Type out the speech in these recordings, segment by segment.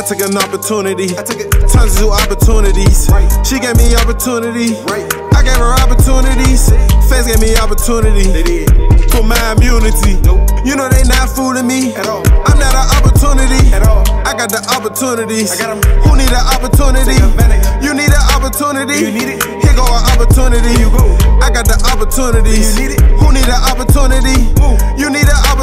I took an opportunity. I took it. Tons of opportunities. Right. She gave me opportunity. Right. I gave her opportunities. Face gave me opportunity. They did. For my immunity. Nope. You know they not fooling me. At all. I'm not an opportunity. At all. I got the opportunities. I got them. Who need an opportunity? You need an opportunity. You need it. Here go an opportunity. You go. I got the opportunities. You need it. Who need an opportunity?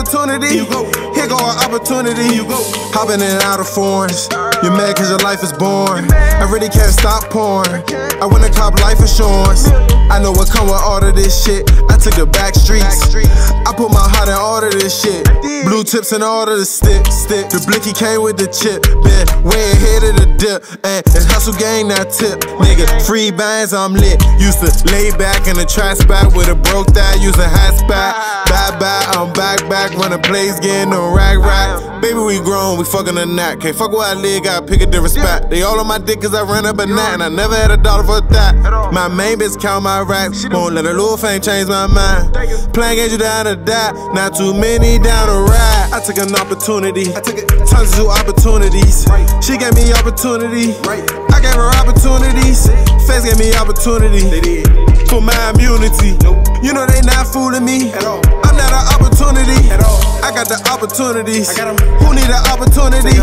Opportunity. You go. Here go an opportunity. You go. Hopping in and out of foreigns. You're mad cause your life is boring. I really can't stop pouring. I wanna cop life insurance. I know what come with all of this shit. Took the back streets. I put my heart in all of this shit. Blue tips and all of the stick, stick. The blicky came with the chip. Been way ahead of the dip. And it's hustle gang that tip. Nigga, free bands, I'm lit. Used to lay back in the trash spot with a broke thigh, use a hat spot. Bye bye, I'm back, back when the plays getting no rag rag. Baby, we grown, we fucking a nut. Can't fuck where I live, gotta pick a different spot. They all on my dick cause I ran up a nut and I never had a dollar for that. My main bitch count my racks. Won't let a little fame change my mind. Playing get you down to die, not too many down to ride. I took an opportunity. I took it. Tons of opportunities. She gave me opportunity. I gave her opportunities. Face gave me opportunity. They did. For my immunity. You know they not fooling me. At all. I'm not an opportunity. At all. I got the opportunities. I got them. Who need an opportunity?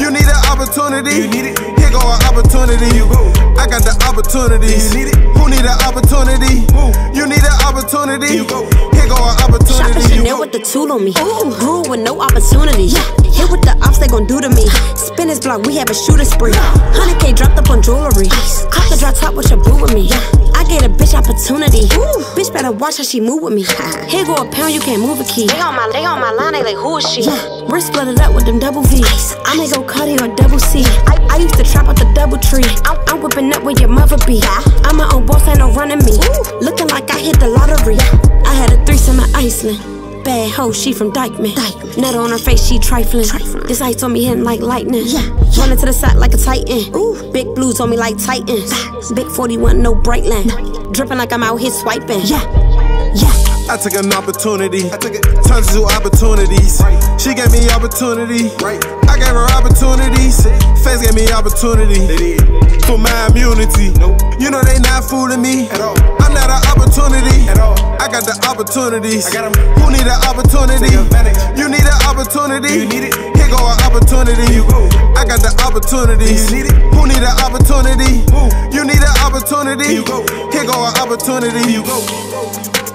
You need an opportunity. You need it. Here go an opportunity. You go. I got the opportunities. You need it. Who need an opportunity? You need an opportunity. You go. With the tool on me. Ooh. Grew with no opportunity. Yeah. Hit with the ops they gon' do to me. Spin this block, we have a shooter spree. 100k dropped up on jewelry. Cop the drop top with your boo with me. I gave a bitch opportunity. Bitch better watch how she move with me. Here go a pound, you can't move a key. They on my, they on my line, they like who is she? Yeah. Wrist split up with them double V's. I may go Cardi or double C. I, I used to trap out the double tree. I'm, I'm whipping up where your mother be. I'm my own boss, ain't no running me. Looking like I hit the lottery. I had a threesome in Iceland. Bad hoe, she from Dyckman. Dyckman. Nut on her face, she trifling. trifling. This ice on me hitting like lightning. Yeah. Running to the side like a titan. Ooh. Big blues on me like titans. Big 41, no bright Brightland. Dripping like I'm out here swiping. Yeah. Yeah. I took an opportunity. I took it. Tons of opportunities. She gave me opportunity. Right. I gave her opportunities. Face gave me opportunity. For my immunity. You know they not fooling me. At all. I'm not an opportunity. At all. I got the opportunities. I got. Who need an opportunity? You need an opportunity. You need it. Here go an opportunity. You go. I got the opportunities. You need it. Who need an opportunity? You need an opportunity. You go. Here go an opportunity. You go.